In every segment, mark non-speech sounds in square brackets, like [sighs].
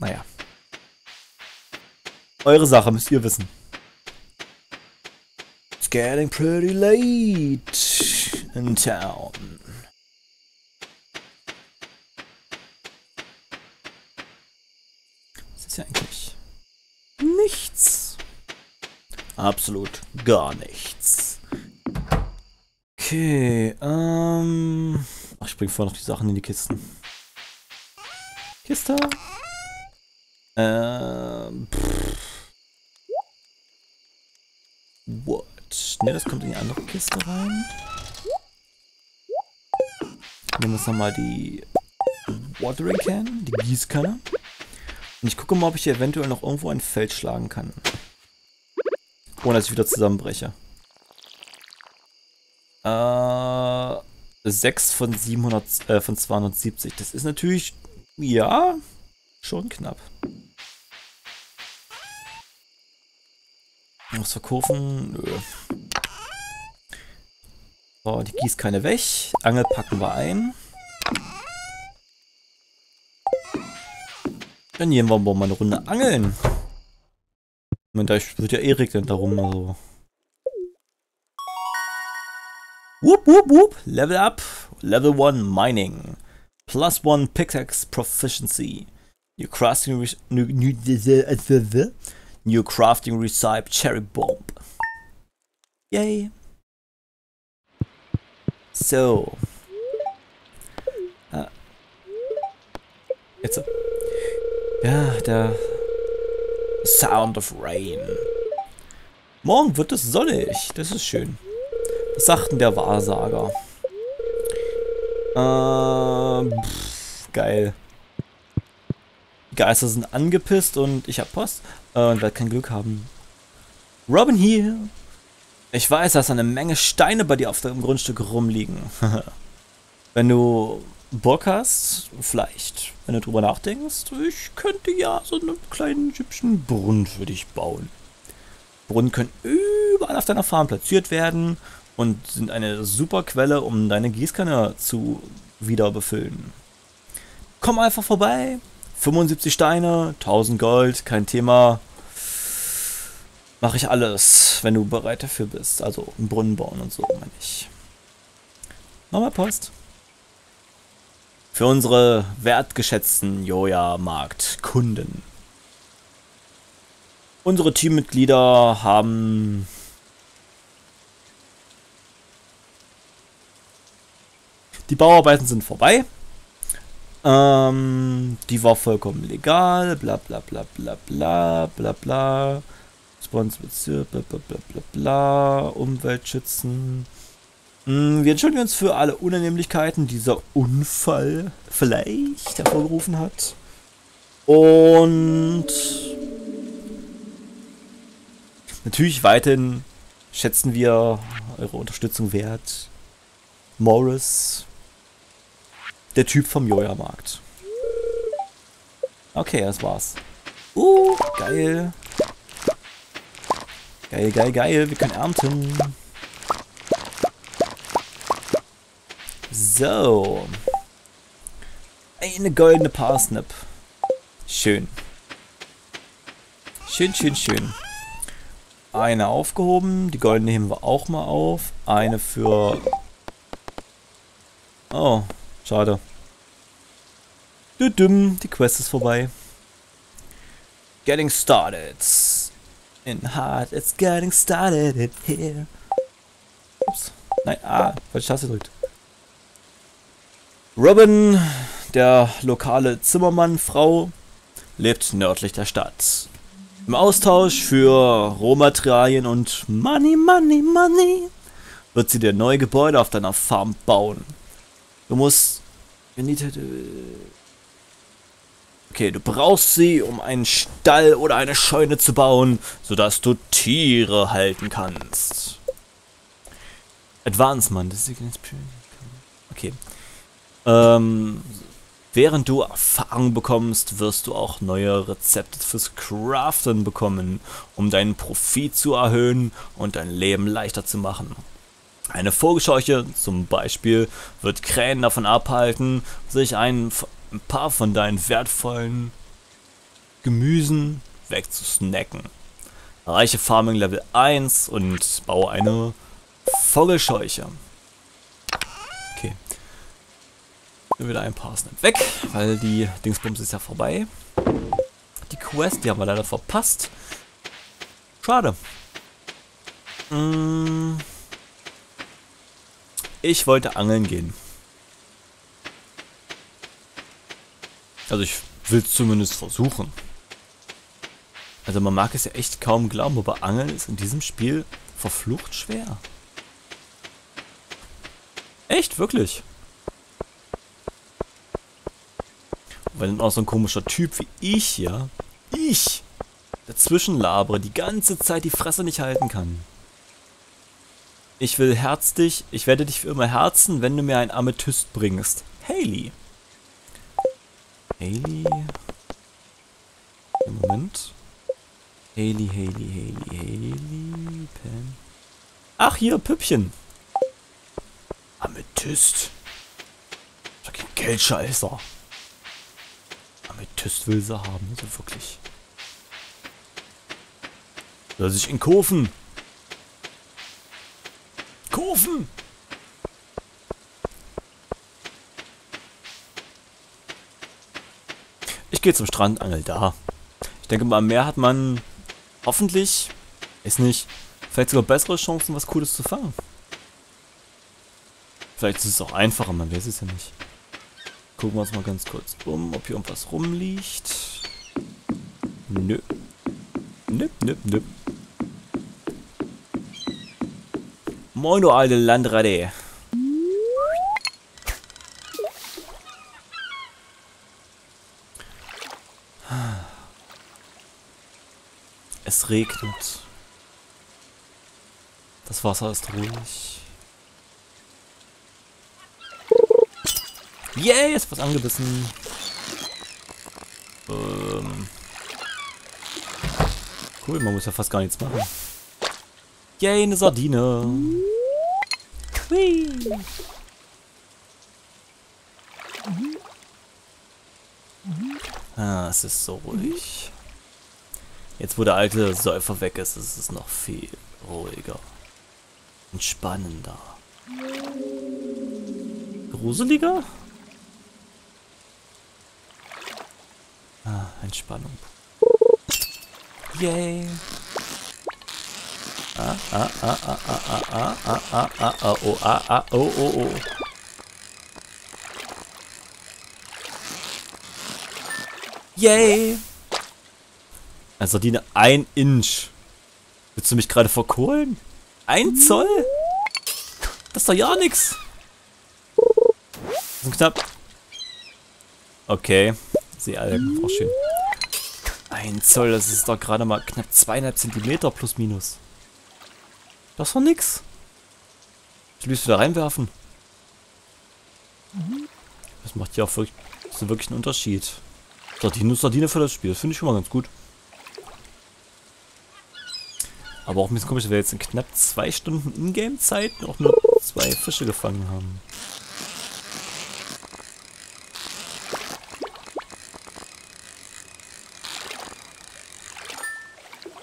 Naja. Eure Sache müsst ihr wissen. It's getting pretty late in town. Was ist ja eigentlich? Nichts. Absolut gar nichts. Okay, ähm... Ach, ich bringe vorher noch die Sachen in die Kisten. Kiste. Ähm... Pff. What? Ne, das kommt in die andere Kiste rein. Nehmen wir uns nochmal die Watering Can, die Gießkanne. Und ich gucke mal, ob ich hier eventuell noch irgendwo ein Feld schlagen kann. Ohne dass ich wieder zusammenbreche. Äh, 6 von 700, äh, von 270. Das ist natürlich, ja, schon knapp. Was verkaufen? Nö. So, die Gießkanne weg. Angel packen wir ein. Dann gehen wir mal eine Runde angeln. Und da wird ja Erik dann darum also. Whoop, whoop, whoop. Level up. Level 1 Mining. Plus 1 Pickaxe Proficiency. New crafting, new, crafting recipe Cherry Bomb. Yay. So. Ah. Jetzt. Ja, der Sound of Rain. Morgen wird es sonnig. Das ist schön. Was sagt denn der Wahrsager? Ähm, pff, geil. Geister sind angepisst und ich hab Post. Äh, und werde kein Glück haben. Robin hier. Ich weiß, dass eine Menge Steine bei dir auf dem Grundstück rumliegen. [laughs] Wenn du Bock hast, vielleicht, wenn du drüber nachdenkst, ich könnte ja so einen kleinen hübschen Brunnen für dich bauen. Brunnen können überall auf deiner Farm platziert werden und sind eine super Quelle, um deine Gießkanne zu wieder befüllen. Komm einfach vorbei. 75 Steine, 1000 Gold, kein Thema mache ich alles, wenn du bereit dafür bist. Also einen Brunnen bauen und so, meine ich. Nochmal Post. Für unsere wertgeschätzten Joja-Markt-Kunden. Unsere Teammitglieder haben Die Bauarbeiten sind vorbei. Ähm, die war vollkommen legal. Bla bla bla bla bla bla bla. Sponsor, bla bla bla bla bla, Umweltschützen. Hm, wir entschuldigen uns für alle Unannehmlichkeiten, die dieser Unfall vielleicht hervorgerufen hat. Und natürlich weiterhin schätzen wir eure Unterstützung wert. Morris, der Typ vom Joja-Markt. Okay, das war's. Uh, geil. Geil, geil, geil. Wir können ernten. So. Eine goldene Parsnip. Schön. Schön, schön, schön. Eine aufgehoben. Die goldene heben wir auch mal auf. Eine für... Oh, schade. Die Quest ist vorbei. Getting started in hard. It's getting started here. Ups. Nein, ah, falsche Taste gedrückt. Robin, der lokale Zimmermann-Frau, lebt nördlich der Stadt. Im Austausch für Rohmaterialien und Money, Money, Money wird sie dir neue Gebäude auf deiner Farm bauen. Du musst... Okay, du brauchst sie, um einen Stall oder eine Scheune zu bauen, sodass du Tiere halten kannst. Advancement. Okay. Ähm, während du Erfahrung bekommst, wirst du auch neue Rezepte fürs Craften bekommen, um deinen Profit zu erhöhen und dein Leben leichter zu machen. Eine Vogelscheuche zum Beispiel wird Krähen davon abhalten, sich einen ein paar von deinen wertvollen Gemüsen wegzusnacken. Erreiche Farming Level 1 und baue eine Vogelscheuche. Okay. Wieder ein paar Snap weg, weil die Dingsbums ist ja vorbei. Die Quest, die haben wir leider verpasst. Schade. Mm. Ich wollte angeln gehen. Also ich will es zumindest versuchen. Also man mag es ja echt kaum glauben, aber Angeln ist in diesem Spiel verflucht schwer. Echt, wirklich. Und wenn dann auch so ein komischer Typ wie ich hier, ich, dazwischen labere, die ganze Zeit die Fresse nicht halten kann. Ich will herz dich, ich werde dich für immer herzen, wenn du mir ein Amethyst bringst. Haley. Haley. Moment. Haley, Haley, Haley, Haley, Pen. Ach, hier, Püppchen. Amethyst. Ich Geldscheißer. Amethyst will sie haben, also wirklich. Soll sich in Kofen. Kofen! Ich gehe zum Strand, angel da. Ich denke mal, am Meer hat man hoffentlich, ist nicht, vielleicht sogar bessere Chancen, was Cooles zu fangen. Vielleicht ist es auch einfacher, man weiß es ja nicht. Gucken wir uns mal ganz kurz um, ob hier irgendwas rumliegt. Nö. Nö, nö, nö. Moin, du alte Landratte. Es regnet. Das Wasser ist ruhig. Yay, ist was angebissen. Ähm. Cool, man muss ja fast gar nichts machen. Yay, eine Sardine. Hui. Ah, es ist so ruhig. Jetzt, wo der alte Säufer weg ist, ist es noch viel ruhiger. Entspannender. Gruseliger? Ah, Entspannung. Yay. Ah, ah, ah, ah, ah, ah, ah, ah, ah, oh, ah, oh, oh, oh. Yay. Also Sardine ein Inch. Willst du mich gerade verkohlen? Ein Zoll? Das ist doch ja nix. Das ist knapp. Okay. Sie alle auch schön. Ein Zoll, das ist doch gerade mal knapp zweieinhalb Zentimeter plus minus. Das doch nix. Ich will es wieder reinwerfen. Das macht ja auch wirklich, ist wirklich einen Unterschied. Sardine ist Sardine für das Spiel. Das finde ich schon mal ganz gut. Aber auch ein bisschen komisch, dass wir jetzt in knapp zwei Stunden Ingame-Zeit auch nur zwei Fische gefangen haben.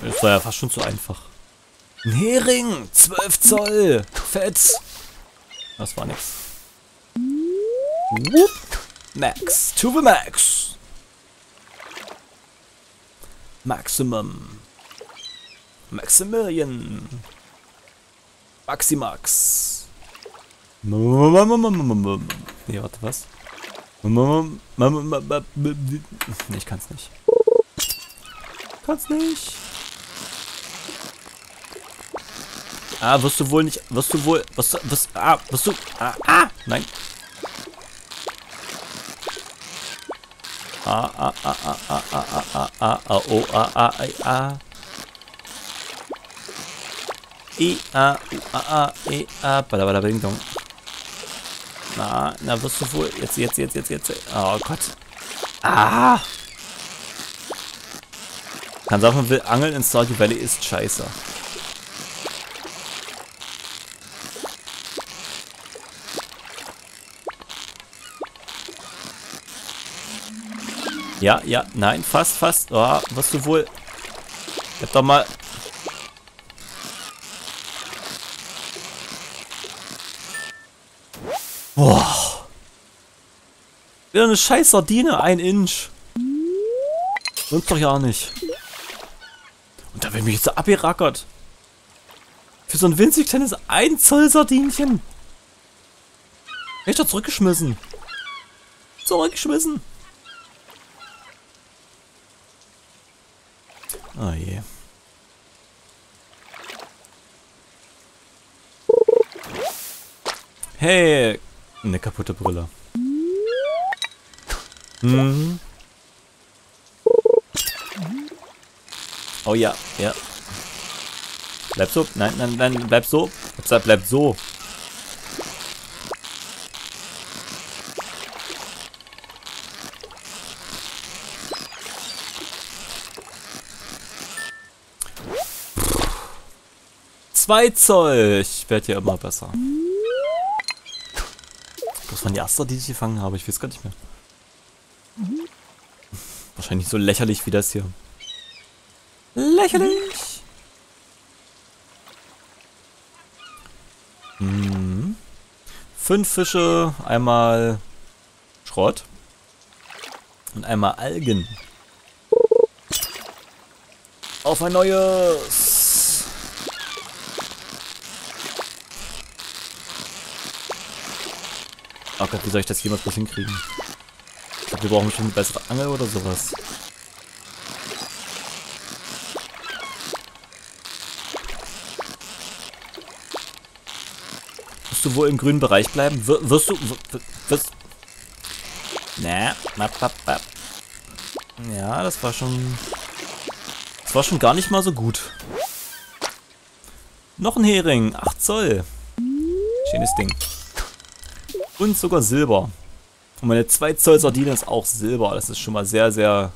Das war ja fast schon zu einfach. Ein Hering! 12 Zoll! Fett! Das war nix. Whoop. Max. To the max. Maximum. Maximilian. Maximax. Nee, warte, was? Ich kann's nicht. Kann's nicht. Ah, wirst du wohl nicht, wirst du wohl, wirst du, wirst, ah, wirst du, ah, ah, nein. Ah, ah, ah, ah, ah, ah, ah, ah, ah, oh, ah, ah, ah, ah. I, A, U, A, A, E, A, bada, bing, dong. Na, na, wirst du wohl, jetzt, jetzt, jetzt, jetzt, jetzt, oh Gott. Ah! Kann sagen, man will angeln in Stardew Valley ist scheiße. Ja, ja, nein, fast, fast. Oh, was du wohl... Bleib doch mal... Boah. Wieder eine scheiß Sardine, ein Inch. Sonst doch ja nicht. Und da wird mich jetzt abgerackert. Für so ein winzig kleines 1 Zoll Sardinchen. Hätte ich doch zurückgeschmissen. Zurückgeschmissen. Oh je. Hey, eine kaputte Brille. Mhm. Oh ja, ja. Bleib so. Nein, nein, nein, bleib so. Bleib, bleib so. Zwei Zoll. Ich werde hier immer besser. Das waren die Aster, die ich gefangen habe. Ich weiß gar nicht mehr. Wahrscheinlich so lächerlich wie das hier. Lächerlich. Hm. Fünf Fische, einmal Schrott und einmal Algen. Auf ein neues. Oh Gott, wie soll ich das jemals bloß hinkriegen? Ich glaube, wir brauchen schon eine bessere Angel oder sowas. du wohl im grünen Bereich bleiben? Wir, wirst du... Wirst, na, Ja, das war schon... Das war schon gar nicht mal so gut. Noch ein Hering. 8 Zoll. Schönes Ding. Und sogar Silber. Und meine 2 Zoll Sardine ist auch Silber. Das ist schon mal sehr, sehr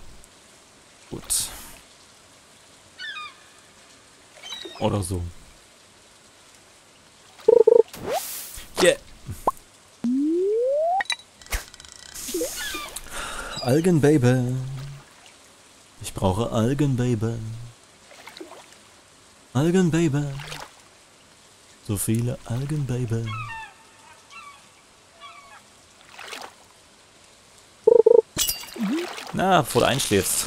gut. Oder so. Yeah. Algen, Baby. Ich brauche Algen, Baby. Algen, Baby. So viele Algen, Baby. Na, bevor du einschläfst.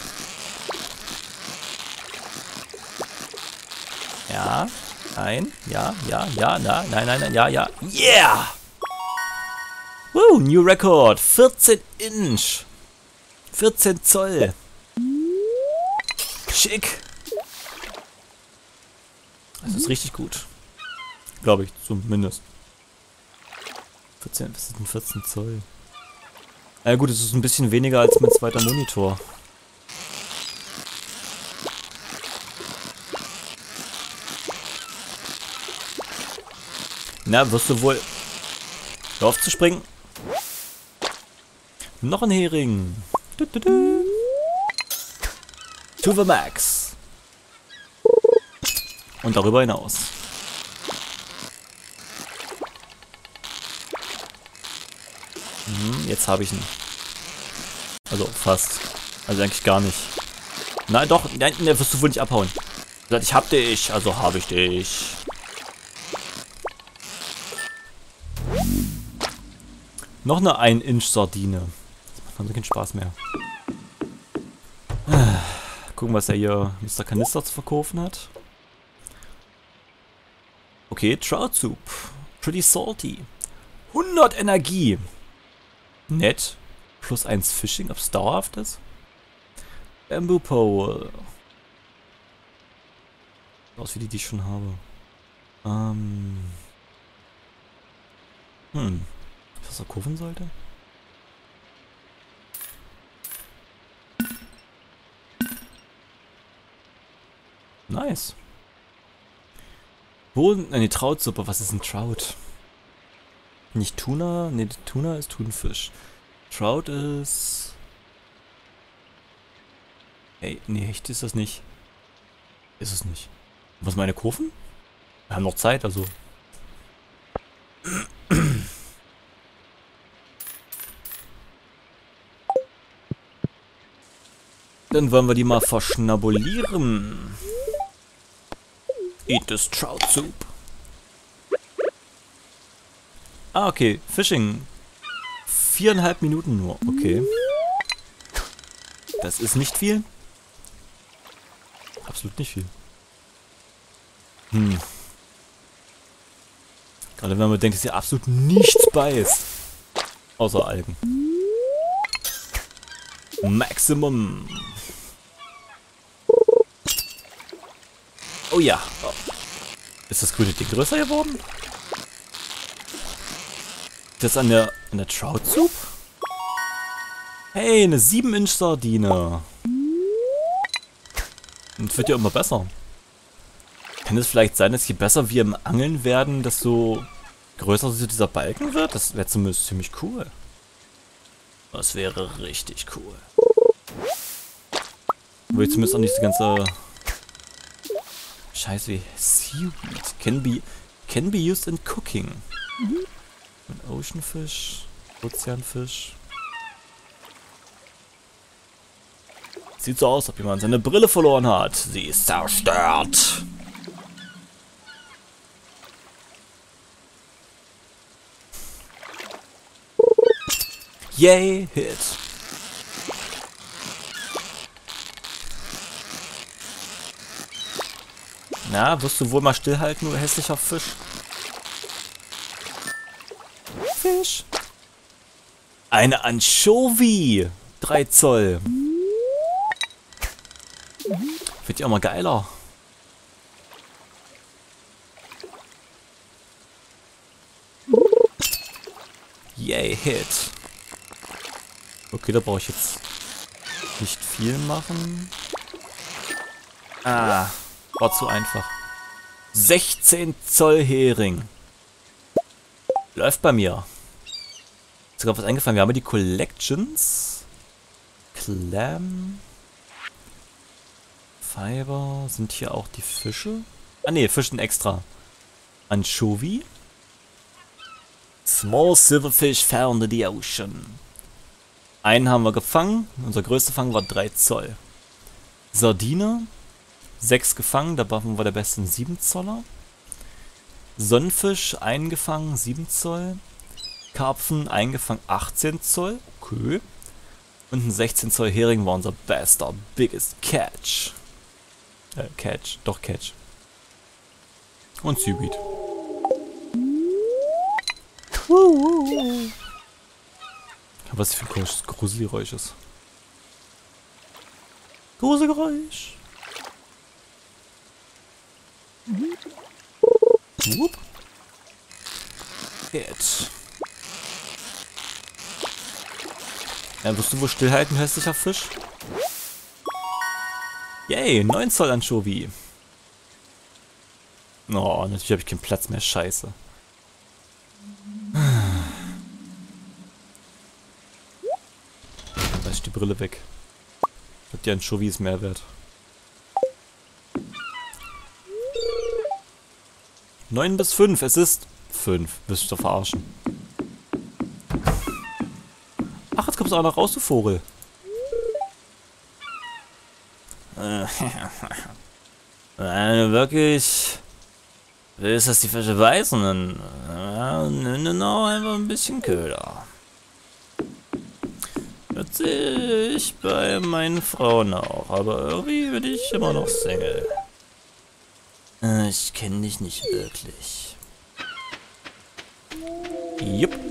Ja. Nein, ja, ja, ja, na, nein, nein, nein, ja, ja. Yeah! Woo, new record. 14 Inch. 14 Zoll. Schick. Das ist richtig gut. Glaube ich, zumindest. 14, was ist denn 14 Zoll? Na ja, gut, es ist ein bisschen weniger als mein zweiter Monitor. Na, wirst du wohl... Auf zu springen. Noch ein Hering. Du, du, du. To the max. Und darüber hinaus. Hm, jetzt habe ich ihn. Also fast. Also eigentlich gar nicht. Nein, doch. Nein, ne, wirst du wohl nicht abhauen. Ich hab dich, also habe ich dich. Noch eine 1-Inch-Sardine. Das macht also keinen Spaß mehr. Gucken, was er hier Mr. Kanister zu verkaufen hat. Okay, Trout Soup. Pretty salty. 100 Energie. Nett. Plus 1 Fishing, ob es dauerhaft ist. Bamboo Pole. Aus wie die, die ich schon habe. Ähm. Hm was er kaufen sollte? Nice. Wo? Ne, Trautsuppe. Was ist ein Trout? Nicht Tuna? Ne, Tuna ist Thunfisch. Trout ist... Ey, nee, Hecht ist das nicht. Ist es nicht. Was meine Kurven? Wir haben noch Zeit, also Dann wollen wir die mal verschnabulieren. Eat this trout soup. Ah, okay. Fishing. Viereinhalb Minuten nur. Okay. Das ist nicht viel. Absolut nicht viel. Hm. Gerade wenn man denkt, dass hier absolut nichts bei ist. Außer Algen. Maximum. Oh ja. Ist das grüne Ding größer geworden? Das an der, an der Trout Soup? Hey, eine 7-Inch Sardine. Und wird ja immer besser. Kann es vielleicht sein, dass je besser wir im Angeln werden, desto größer dieser Balken wird? Das wäre zumindest ziemlich cool. Das wäre richtig cool. Wo ich zumindest auch nicht die ganze Scheiße wie Seaweed can be can be used in cooking. Mhm. Oceanfish, Ozeanfisch. Sieht so aus, als ob jemand seine Brille verloren hat. Sie ist zerstört. Yay, Hit. Na, wirst du wohl mal stillhalten, du hässlicher Fisch? Fisch. Eine Anchovy. 3 Zoll. Wird ja mal geiler. Yay, Hit. Okay, da brauche ich jetzt nicht viel machen. Ah, war zu einfach. 16 Zoll Hering. Läuft bei mir. Ist sogar was eingefallen. Wir haben die Collections. Clam. Fiber. Sind hier auch die Fische? Ah ne, Fischen extra. Anchovy. Small Silverfish found in the ocean. Einen haben wir gefangen. Unser größter Fang war 3 Zoll. Sardine. 6 gefangen. Da waren wir der besten 7 Zoller. Sonnenfisch eingefangen 7 Zoll. Karpfen eingefangen 18 Zoll. Okay. Und ein 16 Zoll Hering war unser bester, biggest Catch. Äh, Catch. Doch Catch. Und Seaweed. Was für ein Gruselgeräusch ist. Gruselgeräusch. Whoop. Jetzt. Ja, wirst du wohl stillhalten, hässlicher Fisch? Yay, 9 Zoll Anchovy. Oh, natürlich habe ich keinen Platz mehr, scheiße. [sighs] Da ist die Brille weg. Glaube, die Anchovy ist mehr wert. 9 bis 5, es ist 5. Wirst du verarschen. Du auch noch raus, du Vogel. Wenn [laughs] du wirklich willst, dass die Fische beißen, dann äh, nimm dann auch einfach ein bisschen Köder. Das sehe ich bei meinen Frauen auch, aber irgendwie bin ich immer noch Single. Äh, ich kenne dich nicht wirklich. Jupp.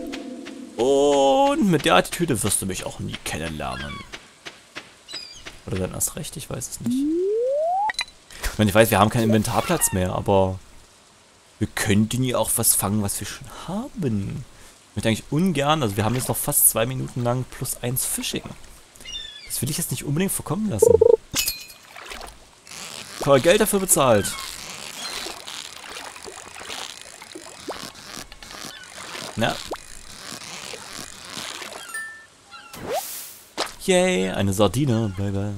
Und mit der Attitüde wirst du mich auch nie kennenlernen. Oder dann erst recht, ich weiß es nicht. Ich meine, ich weiß, wir haben keinen Inventarplatz mehr, aber wir könnten ja auch was fangen, was wir schon haben. Ich möchte eigentlich ungern, also wir haben jetzt noch fast zwei Minuten lang plus eins Fishing. Das will ich jetzt nicht unbedingt verkommen lassen. Aber Geld dafür bezahlt. Na. Yay, eine Sardine. Bye bye.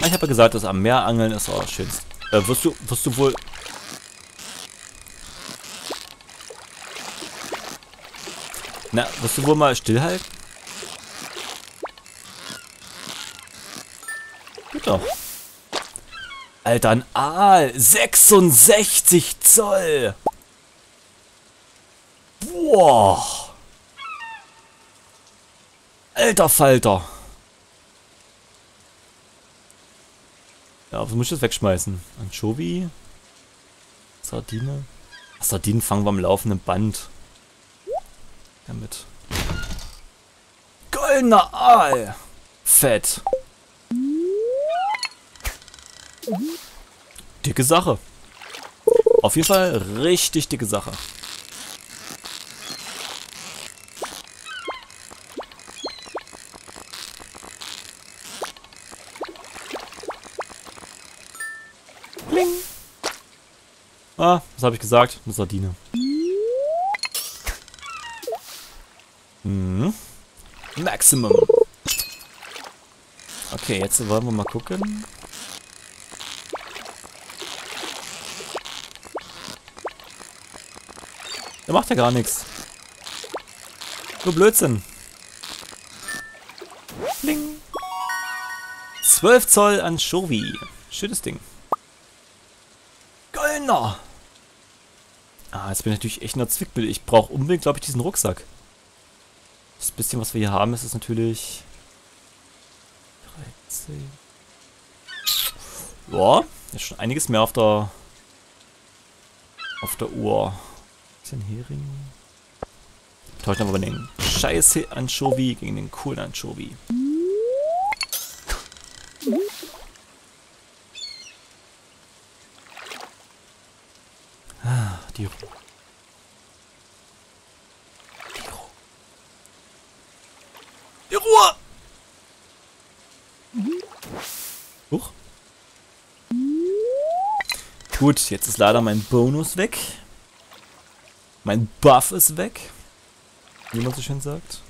Ich habe ja gesagt, dass am Meer angeln ist auch schönst. Äh, wirst du, wirst du wohl... Na, wirst du wohl mal stillhalten? Geht doch. Alter, ein Aal. 66 Zoll. Boah. Alter Falter. Ja, was muss ich jetzt wegschmeißen? Anchovy? Sardine? Sardinen fangen wir am laufenden Band. Damit. Goldener Aal! Fett. Dicke Sache. Auf jeden Fall richtig dicke Sache. Habe ich gesagt? Eine Sardine. Mhm. Maximum. Okay, jetzt wollen wir mal gucken. Der macht ja gar nichts. Nur Blödsinn. Bling. 12 Zoll Anchovy. Schönes Ding. Göllner. Ah, jetzt bin ich natürlich echt in der Zwickbild. Ich brauche unbedingt, glaube ich, diesen Rucksack. Das bisschen, was wir hier haben, ist es natürlich... 13. Ja, ist schon einiges mehr auf der... auf der Uhr. Bisschen Hering. Tauschen aber den scheiß Anchovy gegen den coolen Anchovy. Die Ruhe. Die Ruhe. Die Ruhe! Huch. Gut, jetzt ist leider mein Bonus weg. Mein Buff ist weg. Wie man so schön sagt.